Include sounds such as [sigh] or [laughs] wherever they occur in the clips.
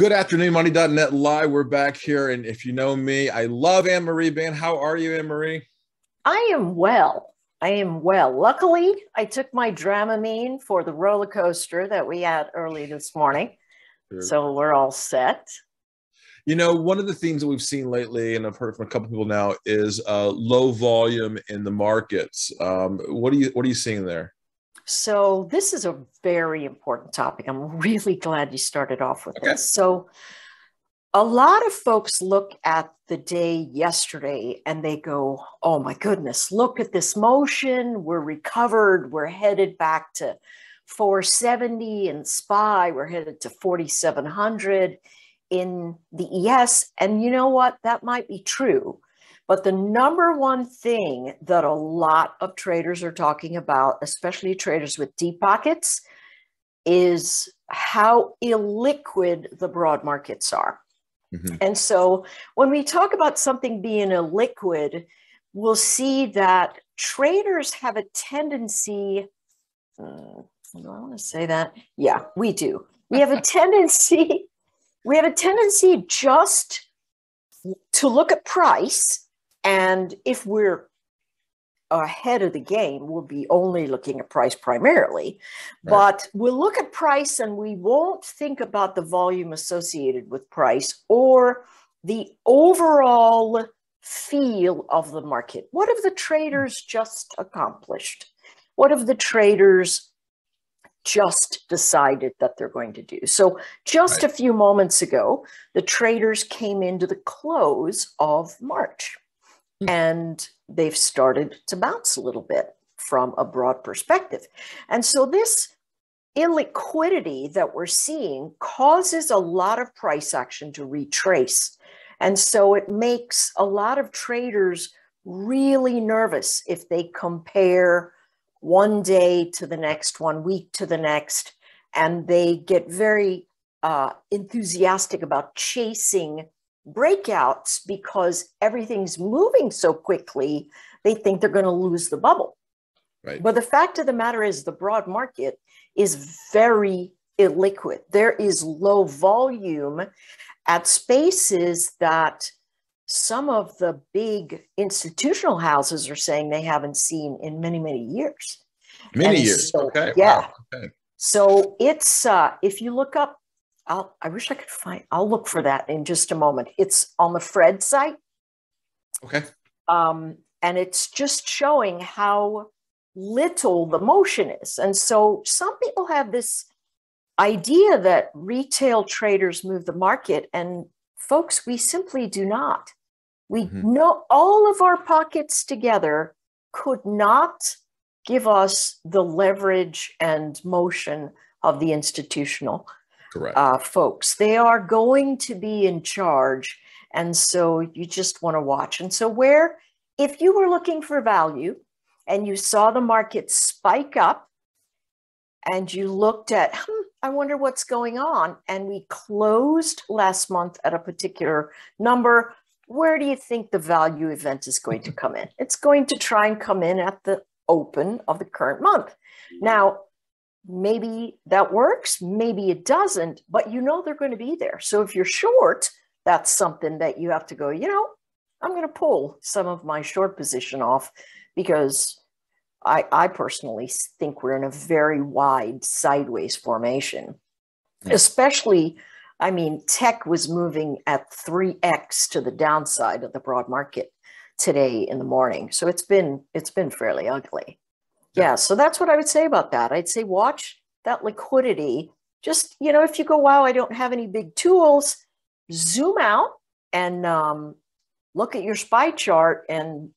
Good afternoon, money.net live. We're back here. And if you know me, I love Anne Marie Baiynd. How are you, Anne Marie? I am well. I am well. Luckily, I took my Dramamine for the roller coaster that we had early this morning. Sure. So we're all set. You know, one of the themes that we've seen lately, and I've heard from a couple people now, is uh, low volume in the markets. Um, what are you What are you seeing there? So this is a very important topic. I'm [laughs] really glad you started off with okay. this. So a lot of folks look at the day yesterday and they go, "Oh my goodness, look at this motion. We're recovered. We're headed back to 470 in SPY. We're headed to 4700 in the ES." And you know what? That might be true. But the number one thing that a lot of traders are talking about, especially traders with deep pockets, is how illiquid the broad markets are. Mm-hmm. And so when we talk about something being illiquid, we'll see that traders have a tendency. Uh, do I want to say that? Yeah, we do. We have a [laughs] tendency. We have a tendency just to look at price and if we're ahead of the game, we'll be only looking at price primarily. Right. But we'll look at price and we won't think about the volume associated with price or the overall feel of the market. What have the traders just accomplished? What have the traders just decided that they're going to do? So, just right. a few moments ago, the traders came into the close of March and they've started to bounce a little bit from a broad perspective. And so this illiquidity that we're seeing causes a lot of price action to retrace. And so it makes a lot of traders really nervous if they compare one day to the next, one week to the next, and they get very uh, enthusiastic about chasing breakouts because everything's moving so quickly, they think they're going to lose the bubble. Right. But the fact of the matter is, the broad market is very illiquid. There is low volume at spaces that some of the big institutional houses are saying they haven't seen in many, many years. Many and years. So, okay. Yeah. Wow. Okay. So it's uh, if you look up I'll, I wish I could find, I'll look for that in just a moment. It's on the Fred site. Okay. Um, and it's just showing how little the motion is. And so some people have this idea that retail traders move the market, and folks, we simply do not. We mm-hmm. know all of our pockets together could not give us the leverage and motion of the institutional Correct. Uh, folks. They are going to be in charge. And so you just want to watch. And so, where, if you were looking for value and you saw the market spike up and you looked at, hmm, I wonder what's going on, and we closed last month at a particular number, where do you think the value event is going to come in? It's going to try and come in at the open of the current month. Now, maybe that works, maybe it doesn't, but you know they're going to be there. So if you're short, that's something that you have to go, you know, I'm going to pull some of my short position off because I, I personally think we're in a very wide sideways formation, yeah. especially. I mean, tech was moving at 3x to the downside of the broad market today in the morning. So it's been it's been fairly ugly. Yeah. So that's what I would say about that. I'd say watch that liquidity. Just, you know, if you go, wow, I don't have any big tools, zoom out and um, look at your SPY chart and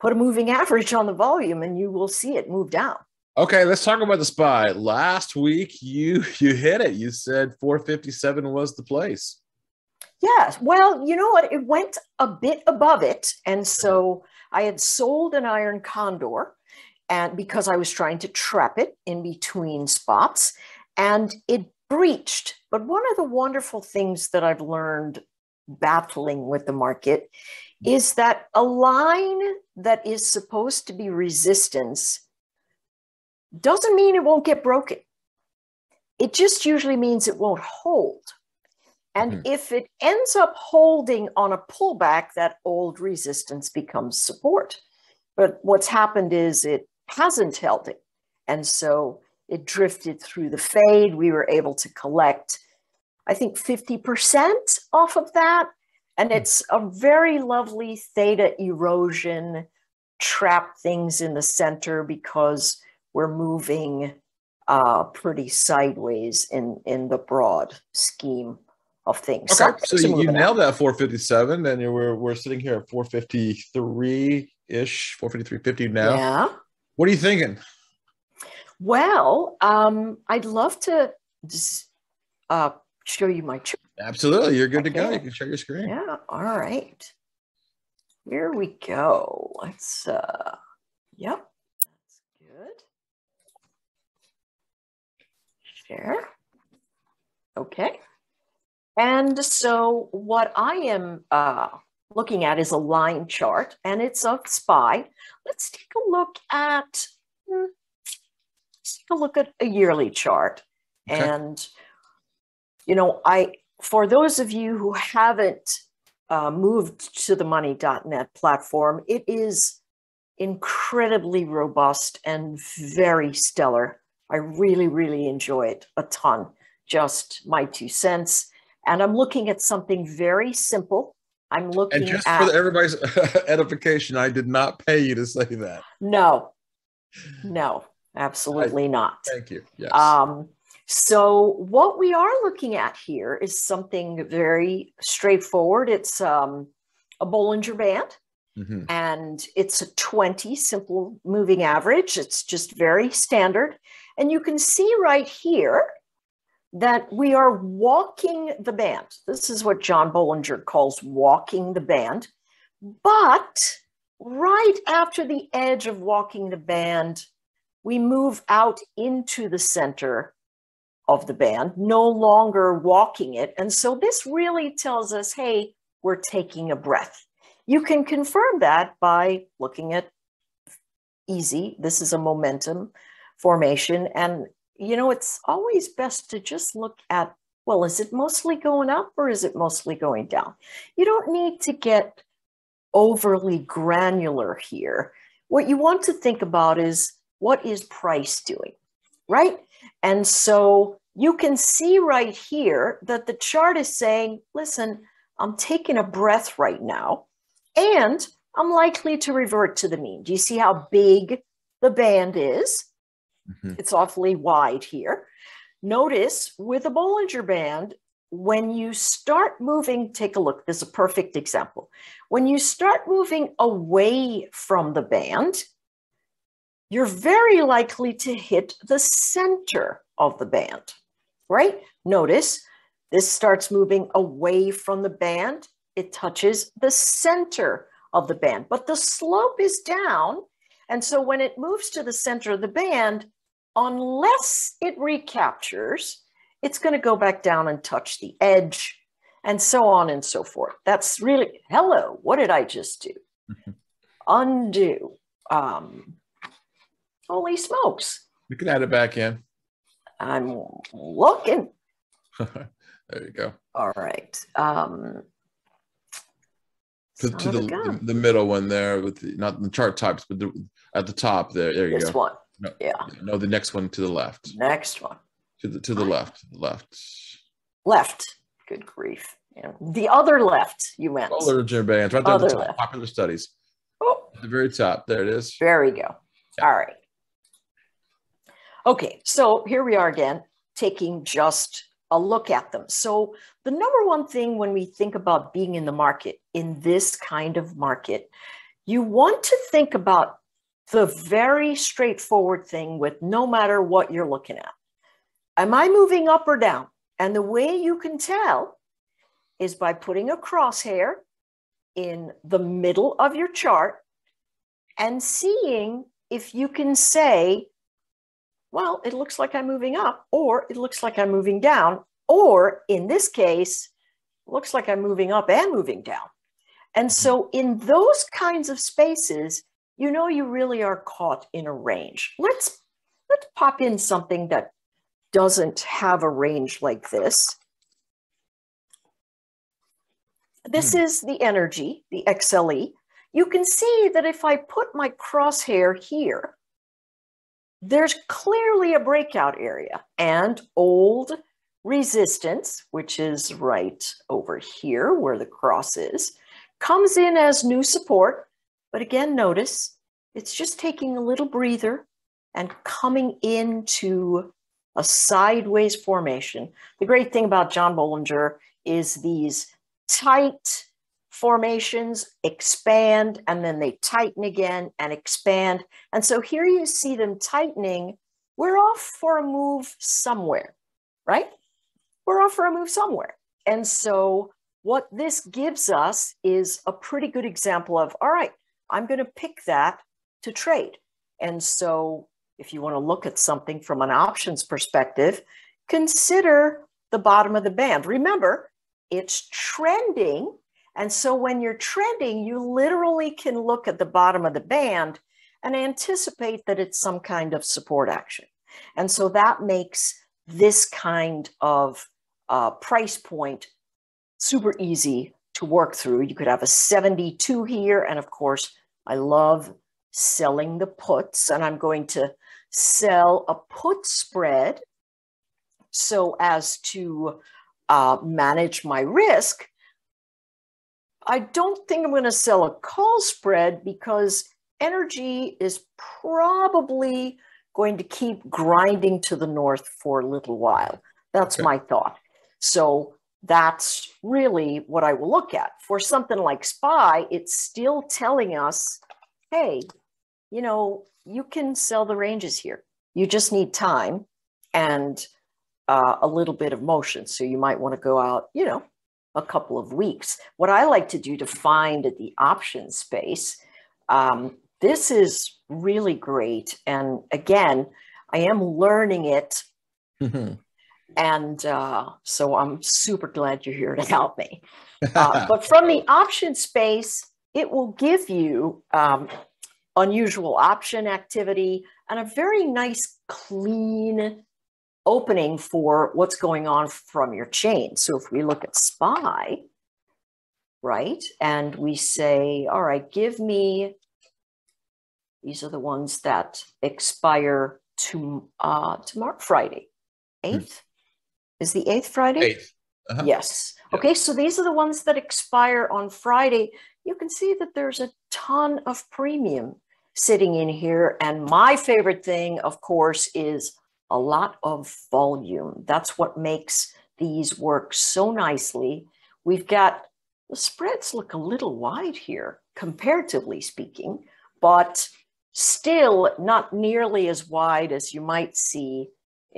put a moving [laughs] average on the volume and you will see it move down. Okay, let's talk about the SPY. Last week you [laughs] you hit it. You said 457 was the place. Yes. Well, you know what? It went a bit above it. And so I had sold an iron condor and because I was trying to trap it in between spots, and it breached. But one of the wonderful things that I've learned battling with the market is that a line that is supposed to be resistance doesn't mean it won't get broken. it just usually means it won't hold. And mm-hmm. if it ends up holding on a pullback, that old resistance becomes support. But what's happened is it hasn't held it. And so it drifted through the fade. We were able to collect, I think, 50% off of that. And hmm. it's a very lovely theta erosion, trap things in the center because we're moving uh, pretty sideways in, in the broad scheme of things. Okay, so, so you, nailed that 457, and we're, we're sitting here at 453 ish, 453.50 now. Yeah. What are you thinking? Well, um, I'd love to just uh, show you my chart. Absolutely. You're good okay. to go. You can share your screen. Yeah. All right. Here we go. Let's, uh, yep. That's good. Share. Okay. And so what I am uh, looking at is a line chart and it's a SPY. Let's take a look at, hmm, let's take a look at a yearly chart. Okay. And, you know, I, for those of you who haven't uh, moved to the money.net platform, it is incredibly robust and very stellar. I really, really enjoy it a ton. Just my two cents. And I'm looking at something very simple I'm looking and just at, for everybody's [laughs] edification, I did not pay you to say that. No, no, absolutely I, not. Thank you. Yes. Um, so what we are looking at here is something very straightforward. It's um, a Bollinger Band. Mm-hmm. And it's a 20 simple moving average. It's just very standard. And you can see right here that we are walking the band. This is what John Bollinger calls walking the band. But right after the edge of walking the band, we move out into the center of the band, no longer walking it. And so this really tells us hey, we're taking a breath. You can confirm that by looking at easy. This is a momentum formation. And you know, it's always best to just look at, well, is it mostly going up or is it mostly going down? You don't need to get overly granular here. What you want to think about is what is price doing, right? And so you can see right here that the chart is saying, listen, I'm taking a breath right now, and I'm likely to revert to the mean. Do you see how big the band is? Mm-hmm. It's awfully wide here. Notice with a Bollinger Band, when you start moving, take a look, this is a perfect example. When you start moving away from the band, you're very likely to hit the center of the band, right? Notice this starts moving away from the band, it touches the center of the band, but the slope is down. And so when it moves to the center of the band, unless it recaptures, it's going to go back down and touch the edge and so on and so forth. That's really, hello, what did I just do? Mm-hmm. Undo. Um, holy smokes. You can add it back in. I'm looking. [laughs] there you go. All right. Um, to, to the, the, the, middle one there with the, not the chart types, but the, at the top there. There you this go. This one. No, yeah. No, the next one to the left. Next one. To the to the left. Left. Left. Good grief. Yeah. The other left, you meant. Bollinger Bands, right there other the top. Left. Popular studies. Oh. At the very top. There it is. There we go. Yeah. All right. Okay, so here we are again, taking just a look at them. So the number one thing when we think about being in the market, in this kind of market, you want to think about the very straightforward thing with no matter what you're looking at. Am I moving up or down? And the way you can tell is by putting a crosshair in the middle of your chart and seeing if you can say, well, it looks like I'm moving up, or it looks like I'm moving down, or in this case, looks like I'm moving up and moving down. And so, in those kinds of spaces, you know you really are caught in a range. Let's let's pop in something that doesn't have a range like this. This hmm. is the energy, the XLE. You can see that if I put my crosshair here, there's clearly a breakout area and old resistance, which is right over here where the cross is, comes in as new support. But again, notice it's just taking a little breather and coming into a sideways formation. The great thing about John Bollinger is these tight formations expand and then they tighten again and expand. And so here you see them tightening. We're off for a move somewhere, right? We're off for a move somewhere. And so what this gives us is a pretty good example of, all right, I'm going to pick that to trade. And so if you want to look at something from an options perspective, consider the bottom of the band. Remember, it's trending. And so when you're trending, you literally can look at the bottom of the band and anticipate that it's some kind of support action. And so that makes this kind of uh, price point super easy to work through. You could have a 72 here. And of course, I love selling the puts. And I'm going to sell a put spread so as to uh, manage my risk. I don't think I'm going to sell a call spread because energy is probably going to keep grinding to the north for a little while. That's okay. my thought. So that's really what I will look at. For something like SPY, it's still telling us, hey, you know, you can sell the ranges here. You just need time and uh, a little bit of motion. So you might want to go out, you know, a couple of weeks. What I like to do to find the option space, um, this is really great. And again, I am learning it. And uh, so I'm super glad you're here to help me. [laughs] Uh, but from the option space, it will give you um, unusual option activity, and a very nice, clean opening for what's going on from your chain. So if we look at SPY, right, and we say, all right, give me, these are the ones that expire to uh, tomorrow, Friday, 8th. Is the 8th Friday? 8th. Uh-huh. Yes. Okay, so these are the ones that expire on Friday. You can see that there's a ton of premium sitting in here. And my favorite thing, of course, is a lot of volume. That's what makes these work so nicely. We've got the spreads look a little wide here, comparatively speaking, but still not nearly as wide as you might see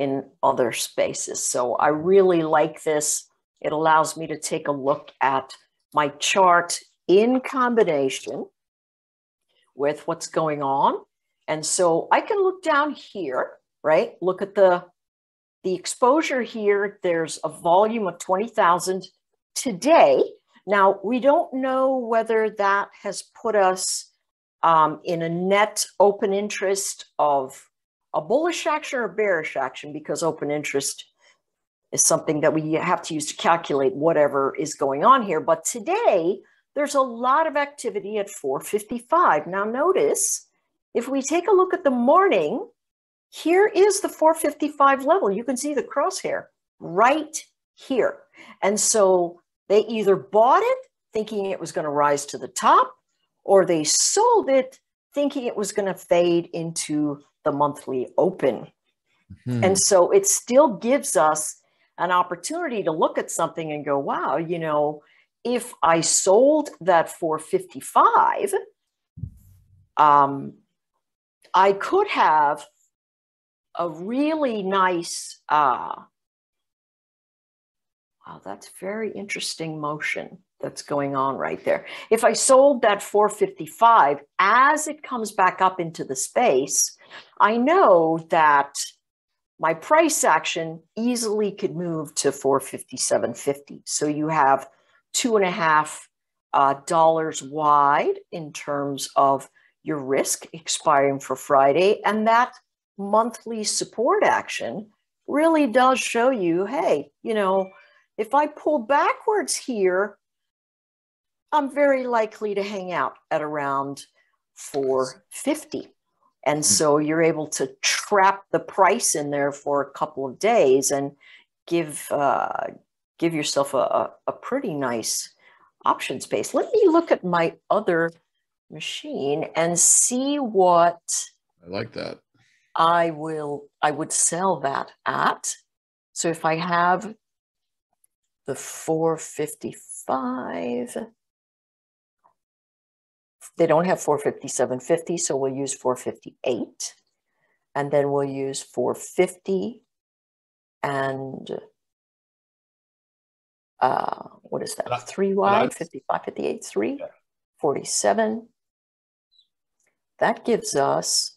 in other spaces. So I really like this. It allows me to take a look at my chart in combination with what's going on. And so I can look down here, right? Look at the, the exposure here. There's a volume of 20,000 today. Now, we don't know whether that has put us um, in a net open interest of a bullish action or a bearish action because open interest is something that we have to use to calculate whatever is going on here. But today, there's a lot of activity at 455. Now notice, if we take a look at the morning, here is the 455 level. You can see the crosshair right here. And so they either bought it thinking it was going to rise to the top, or they sold it thinking it was going to fade into the monthly open. Mm-hmm. And so it still gives us an opportunity to look at something and go, wow, you know, if I sold that for 55, um, I could have a really nice, uh, wow, that's very interesting motion that's going on right there. If I sold that 455 as it comes back up into the space, I know that my price action easily could move to 457.50. So you have two and a half uh, dollars wide in terms of your risk expiring for Friday. And that monthly support action really does show you hey, you know, if I pull backwards here, I'm very likely to hang out at around 450. And hmm. so you're able to trap the price in there for a couple of days and give uh, give yourself a, a pretty nice option space. Let me look at my other machine and see what I like that. I will I would sell that at. So if I have the 455 they don't have 457.50 so we'll use 458 and then we'll use 450 and uh, what is that? Three wide, 55, 58, three, yeah. 47. That gives us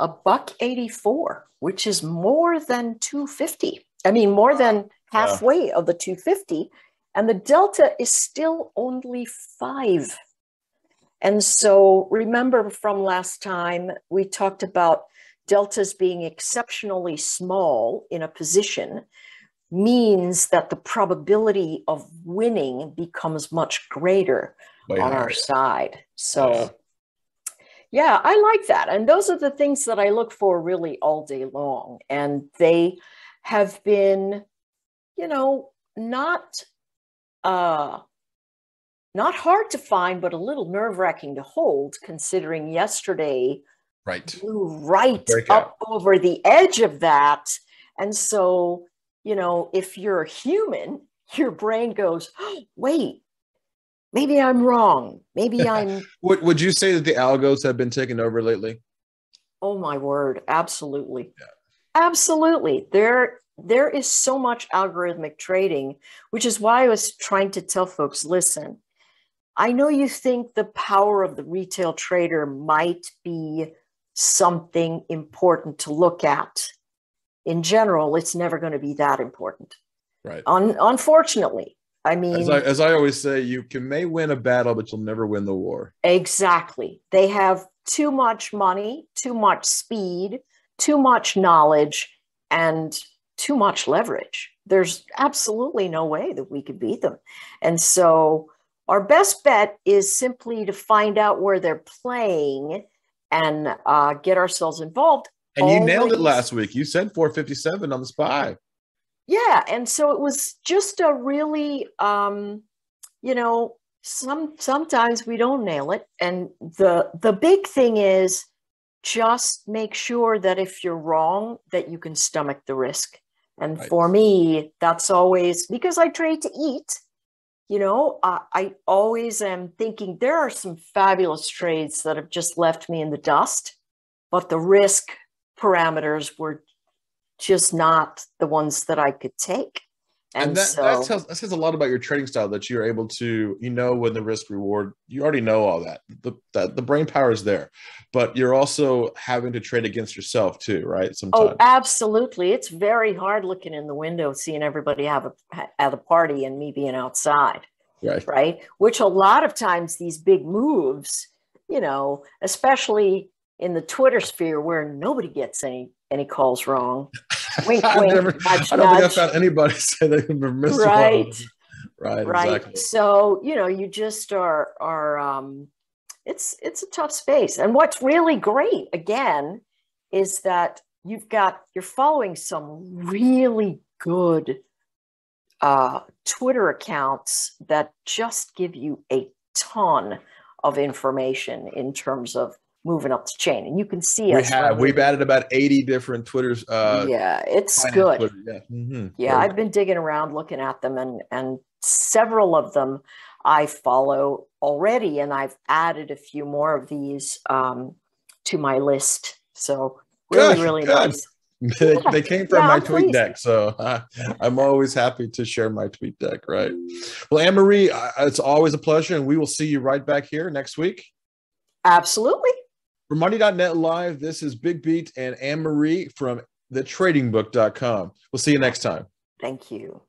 a buck 84, which is more than 250. I mean, more than halfway yeah. of the 250. And the delta is still only five. And so remember from last time, we talked about deltas being exceptionally small in a position means that the probability of winning becomes much greater Way on higher. our side. So, yeah. yeah, I like that. And those are the things that I look for really all day long. And they have been, you know, not uh not hard to find, but a little nerve wracking to hold, considering yesterday right blew right up over the edge of that. And so you know, if you're a human, your brain goes, oh, [gasps] wait, maybe I'm wrong. Maybe [laughs] I'm. would, would you say that the algos have been taken over lately? Oh my word, absolutely. Yeah. Absolutely. There there is so much algorithmic trading, which is why I was trying to tell folks, listen, I know you think the power of the retail trader might be something important to look at in general, it's never going to be that important. Right. Un- unfortunately, I mean, as I, as I, always say, you can may win a battle, but you'll never win the war. Exactly. They have too much money, too much speed, too much knowledge, and too much leverage. There's absolutely no way that we could beat them. And so, our best bet is simply to find out where they're playing and uh, get ourselves involved and you nailed it last week. You said 457 on the spy. Yeah. And so it was just a really, um, you know, some sometimes we don't nail it. And the the big thing is just make sure that if you're wrong, that you can stomach the risk. And right. for me, that's always because I trade to eat. You know, I, I always am thinking there are some fabulous trades that have just left me in the dust, but the risk parameters were just not the ones that I could take. And, and that, so, that, tells, that says a lot about your trading style that you're able to, you know, when the risk reward, you already know all that. The, the, the brain power is there, but you're also having to trade against yourself too, right? Oh, sometimes. Oh, absolutely. It's very hard looking in the window, seeing everybody have a, at a party and me being outside. Right. Right. Which a lot of times these big moves, you know, especially in the Twitter sphere where nobody gets any any calls wrong. Wink, [laughs] wink, never, nudge, I don't nudge. think I've found anybody [laughs] say they've missed right. one. Right. Right. Exactly. So you know, you just are are um, it's it's a tough space. And what's really great again is that you've got you're following some really good uh, Twitter accounts that just give you a ton of information in terms of moving up the chain. And you can see we have we've added about 80 different Twitters. Uh, yeah, it's good. Twitter. Yeah, mm-hmm. yeah I've been digging around looking at them and and several of them I follow already, and I've added a few more of these um, to my list. So really, good, really good. nice. [laughs] they, they, came from yeah, my tweet please. deck, so I, am always happy to share my tweet deck. Right. Well, Anne Marie, it's always a pleasure, and we will see you right back here next week. Absolutely. For Money.net Live, this is BigBeat and Anne Marie from thetradingbook.com. We'll see you next time. Thank you.